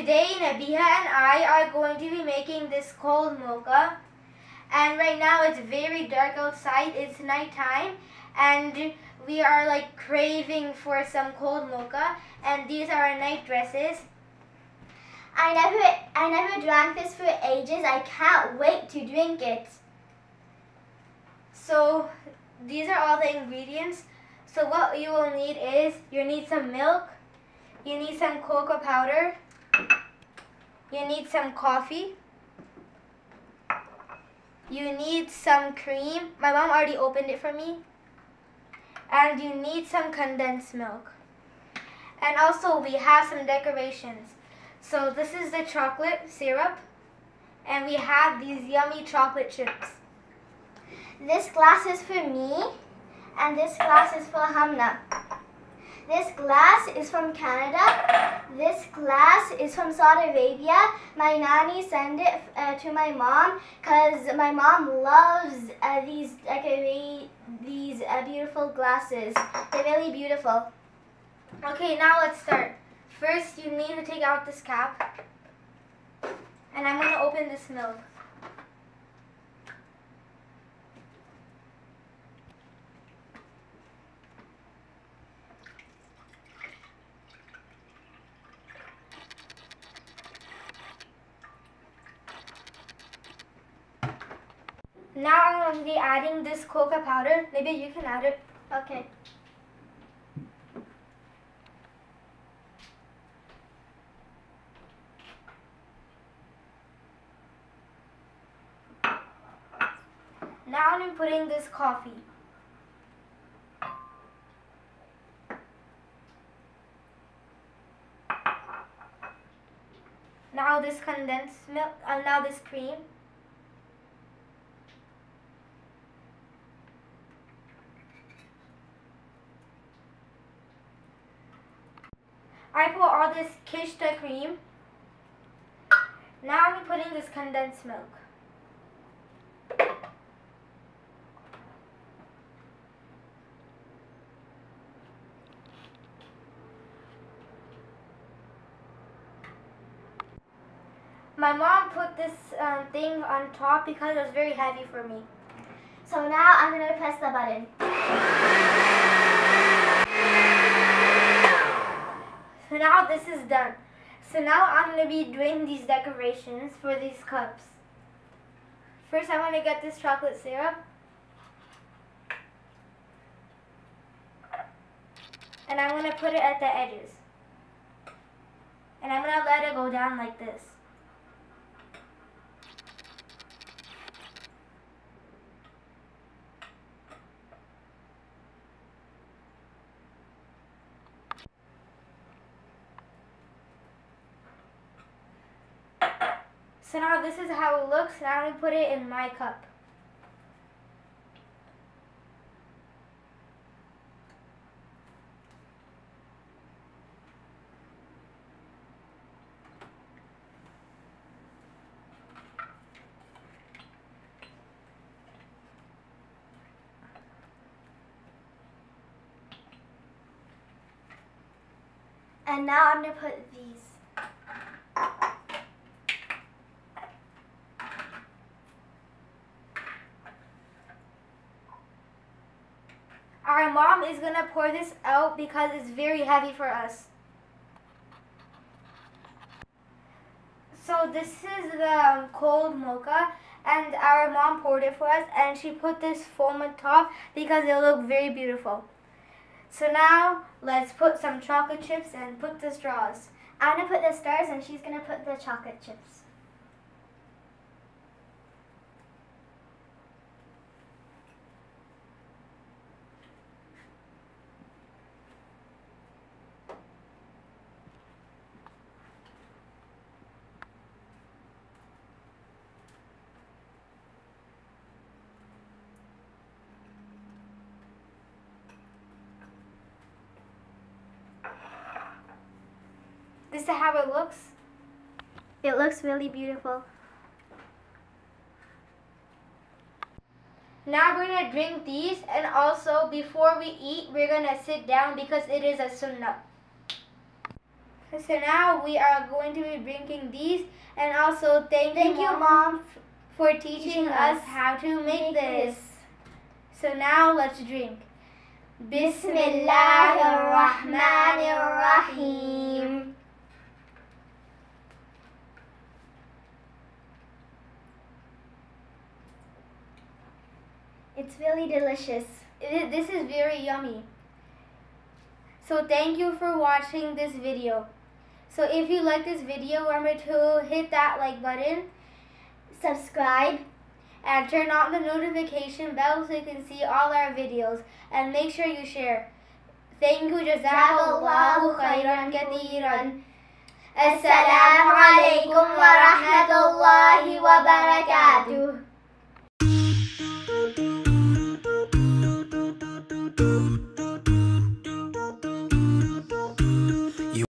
today Nabiha and I are going to be making this cold mocha. And right now it's very dark outside. It's nighttime and we are like craving for some cold mocha and these are our night dresses. I never I never drank this for ages. I can't wait to drink it. So these are all the ingredients. So what you will need is you need some milk, you need some cocoa powder, you need some coffee, you need some cream. My mom already opened it for me. And you need some condensed milk. And also we have some decorations. So this is the chocolate syrup. And we have these yummy chocolate chips. This glass is for me and this glass is for Hamna. This glass is from Canada. This glass is from Saudi Arabia. My nanny sent it uh, to my mom because my mom loves uh, these these uh, beautiful glasses. They're really beautiful. Okay, now let's start. First, you need to take out this cap. And I'm going to open this milk. Now I'm going to be adding this cocoa powder. Maybe you can add it. Okay. Now I'm putting this coffee. Now this condensed milk, uh, now this cream. I put all this kishta cream. Now I'm putting this condensed milk. My mom put this um, thing on top because it was very heavy for me. So now I'm going to press the button. So now this is done. So now I'm going to be doing these decorations for these cups. First I want to get this chocolate syrup. And I'm going to put it at the edges. And I'm going to let it go down like this. So now this is how it looks. Now I'm going to put it in my cup. And now I'm going to put these. Our mom is going to pour this out because it's very heavy for us. So this is the um, cold mocha and our mom poured it for us and she put this foam on top because it looked very beautiful. So now let's put some chocolate chips and put the straws. I'm going to put the stars and she's going to put the chocolate chips. This how it looks. It looks really beautiful. Now we're going to drink these and also before we eat, we're going to sit down because it is a sunnah. So now we are going to be drinking these and also thank, thank you, Mom, Mom for teaching, teaching us, us how to make, make this. So now let's drink. Bismillahirrahmanirrahim. really delicious. It, this is very yummy. So thank you for watching this video. So if you like this video, remember to hit that like button, subscribe, and turn on the notification bell so you can see all our videos. And make sure you share. Thank you jazakallahu khairan kathiran. Assalamu alaikum wa rahmatullahi wa barakatuh.